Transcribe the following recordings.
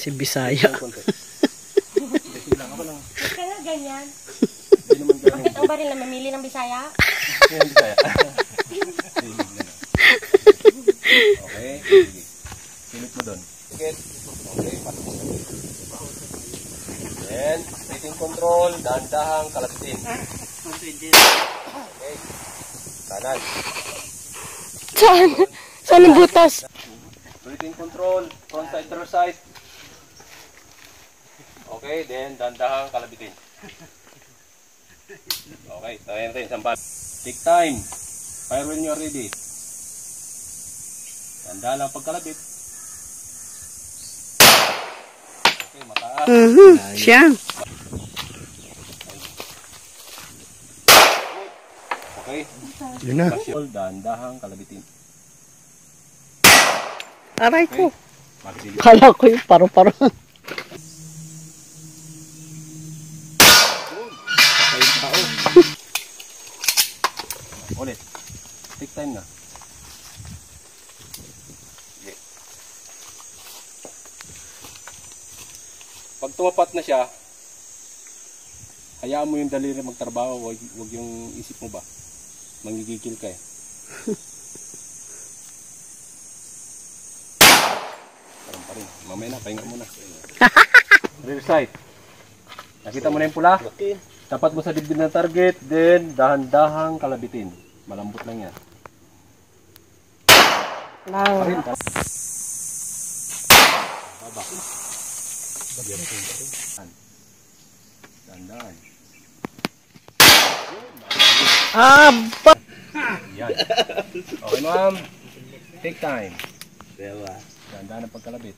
Si Bisaya. Kaya ganyan. Bakit ang baril na mamili ng Bisaya? Okay. Pilit mo doon. Okay. Okay. Then, rating control, dahan-dahang kalabitin. Okay. Kanan. Saan? Saan ang butas? Breathing control, front side, rear side. Okay, then dahan-dahang kalabitin. Okay, tayo natin isang pa. Take time. Fire when you're ready. Tanda lang pagkalabit. Okay, mataas. Mhm. Siya. Okay. Yun na. Dahan-dahang kalabitin. Aray ko. Magsige. Kala ko yung paro-paro. Tayo tao. Ulit. Take time na. Sige. Pag tumapat na siya, hayaan mo yung daliri magtrabaho, wag, wag yung isip mo ba. Mangigigil ka eh. Parang pa rin. Mamaya na, pahinga muna. Rear side. Nakita mo na yung pula? Tapat mo sa dibdib ng target, then dahan-dahang kalabitin. Malambot lang yan. Pa rin. Baba. Dahan-dahan. Ah, Yan. Okay ma'am. Take time. Dahan-dahan ang pagkalabit.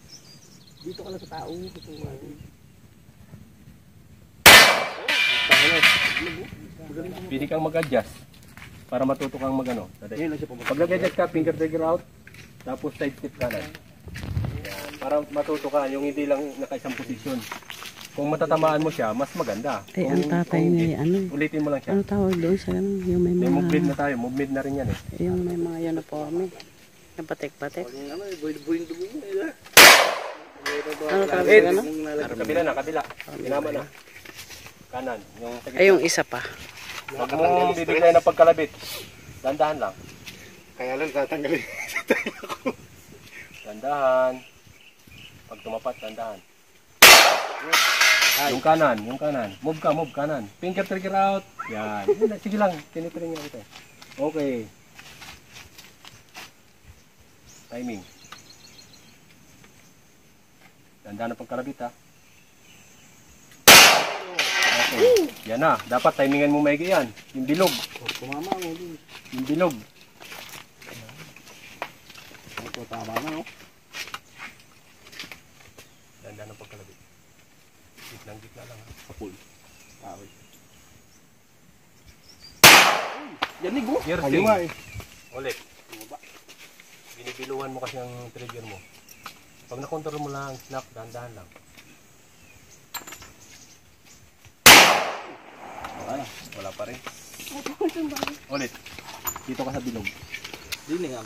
Dito ka lang sa tao. Pili kang mag-adjust para matuto kang mag-ano. Pag nag-adjust ka, finger trigger out, tapos side step kanan. Yan. Para matuto ka, yung hindi lang nakaisang posisyon. Kung matatamaan mo siya, mas maganda. Ay, ang Kung- tatay kung niya, ano, Ulitin mo lang siya. ano tawag doon sa ganun? Yung may May move mid mga, na tayo. Move mid na rin yan eh. yung may mga uniform eh. Yung patek-patek. Ano tawag sa ganun? Kabila na, kabila. Tinama na. Kanan. Yung sa Ay, yung isa pa. Huwag mong bibigay ng pagkalabit. Dandahan lang. Kaya lang tatanggalin. Dandahan. Pag tumapat, dandahan. Yung kanan, yung kanan. Move ka, move kanan. Finger trigger out. Yan. Sige lang, tinitring niya kita. Okay. Timing. Dandahan ang pagkalabit ha. Okay. Yan na. Dapat timingan mo maigi yan. Yung bilog. Kumama mo din. Yung bilog. Ito tama na oh. Dandahan ang pagkalabit. Gitnang gitna lang ha. Kapul. Tawag. Yanig oh. Year Ayun nga eh. Ulit. Binibiluhan mo kasi ang trigger mo. Pag nakontrol mo lang, snap, dahan-dahan lang. Wala, wala pa rin. Ulit. Dito ka sa bilog. Hindi nga.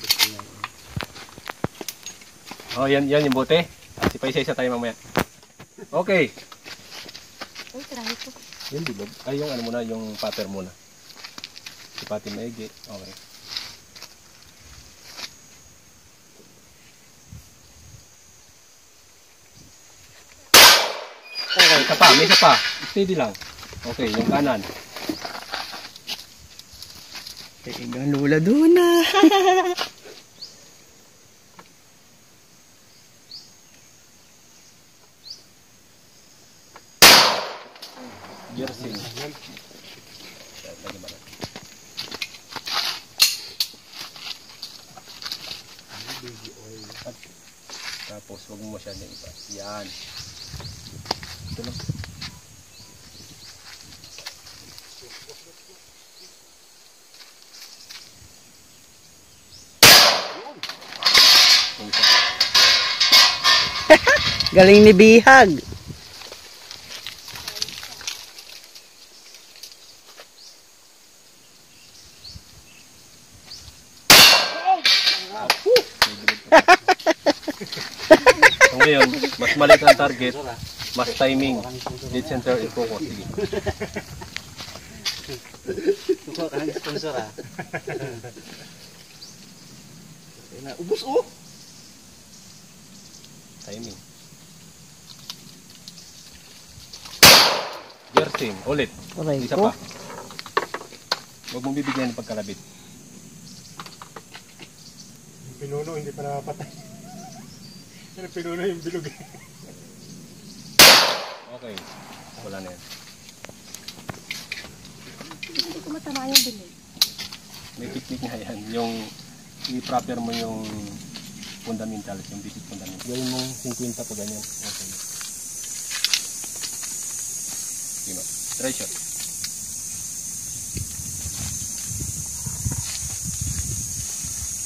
Oh, yan, yan yung bote. Ah, si isa-isa tayo mamaya. Okay. Uy, try ko. Yung bilog. Ay, yung ano muna, yung pattern muna. Sipatin maigi. Okay. Okay, isa pa, may isa pa. Steady lang. Okay, yung kanan. Teka, lula doon na. Tapos, huwag mo masyadong iba. Yan. Ito lang. Galing ni Bihag. Ang Ngayon, mas maliit ang target, mas timing. Dead center and focus. Sige. Kuha ka ng sponsor ah. Ubus oh! Timing. Jersey, ulit. Aray Isa ko. pa. Huwag mong bibigyan ng pagkalabit. Pinuno, hindi pa nakapatay. Pero pinuno yung bilog eh. Okay. Wala na yan. Hindi ko matama yung bilig. May technique nga yan. Yung i-proper mo yung fundamentals, yung basic fundamentals. Gawin mo 50 pa ganyan. Okay. Mo. Try shot.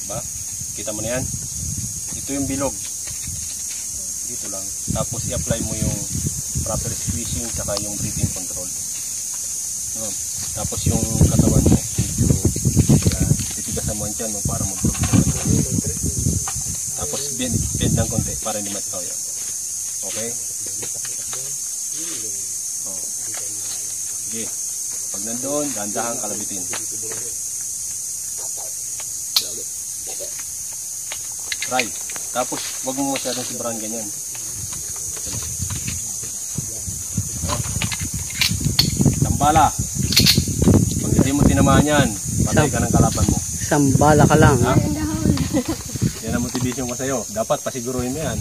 Diba? Kita mo na yan? Ito yung bilog. Dito lang. Tapos i-apply mo yung proper squeezing saka yung breathing control. No? Tapos yung katawan mo, medyo yan, titigasan mo ang tiyan mo para mag Tapos bend, bend ng konti para hindi matakaw yan. Okay? Oh. Sige. Pag nandoon, dahan-dahan kalabitin. Try. Tapos, wag mo masyadong sobrang ganyan. Tambala. Pag hindi mo tinamaan yan, patay ka ng kalaban mo. Sambala ka lang. Ha? Yan ang motivation ko sa'yo. Dapat pasiguruhin mo yan.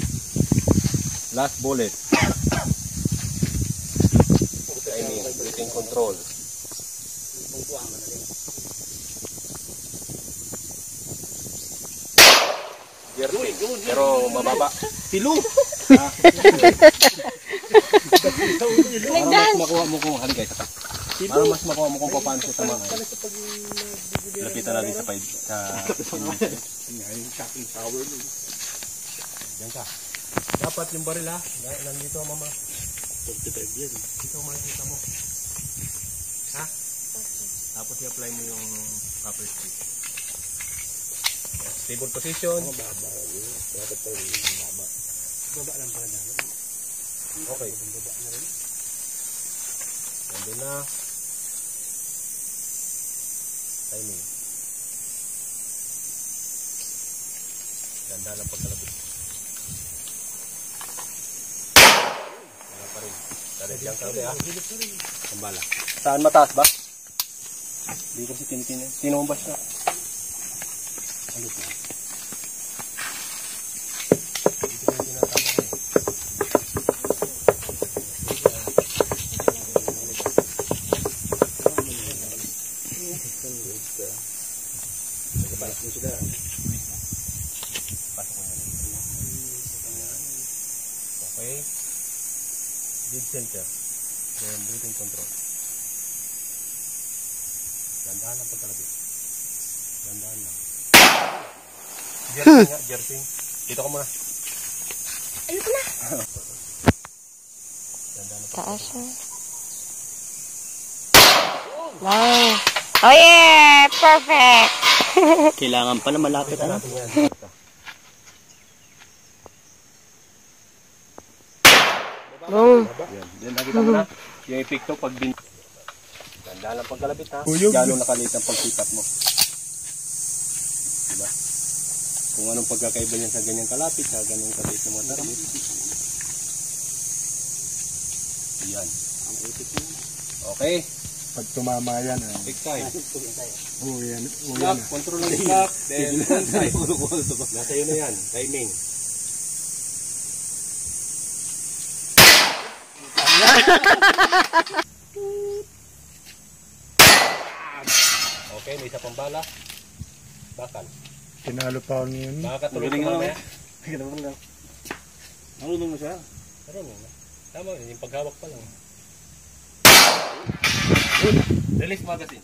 Last bullet. Timing, breathing control. Pero mababa. Pilo! Para mas makuha mo kung halika isa pa. Para mas makuha mo kung paano siya tamaan. Lapitan natin sa paid sa Yung shocking power mo. Diyan ka. Dapat yung baril ha. Na- Nandito mama. 45 yan. Dito makikita mo. Ha? Tapos i-apply mo yung proper speed. Stable position. Baba lang pala. Okay. Nandun na. Timing. Ganda lang pagkalabit. Wala pa rin. Direct lang sabi ha. Ang bala. Saan mataas ba? Hindi ko si tinitin. Tinumbas na. Ano po? Dito na yung tinatama ko eh. Pasok mo yan. Ayan. Okay. Dead center. Then breathing control. Dandahan lang pagkalabit. Dandahan lang. Jersey nga, jersey. Dito ka muna. Ayoko na. Dandahan lang Taas mo. Wow. Oh yeah! Perfect! Kailangan pa na malapit Kita na. Boom. Yan. Yan, nakita mo na. Yung epekto pag bin... Ganda lang pagkalapit ha. Gano'ng nakaliit ang pagsikat mo. Diba? Kung anong pagkakaiba niyan sa ganyang kalapit, sa ganyang kaliit ng mga target. Yan. Okay. Pag tumama yan, ah. Big time. Oh, yan. Oh, yan. Lock, control ng lock, then front side. Nasa iyo na yan. Timing. Okay, may isa pang bala. Bakal. Tinalo pa ako ngayon. Makakatulog ka Magaling nga, mamaya. Marunong mo siya. Mo na. Tama, yung paghawak pa lang. Release ಮಾರ್ಗಸಿ